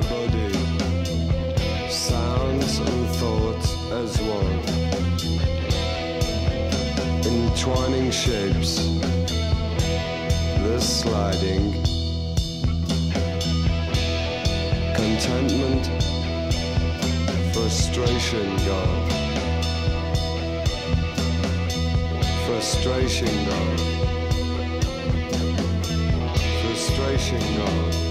my body, sounds and thoughts as one, entwining shapes, this sliding, contentment, frustration gone. Frustration gone. Frustration gone.